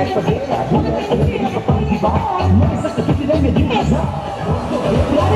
Essa beira, fazer, eu nasci, essa fazer, de baixo, mas essa que te dá medo de passar.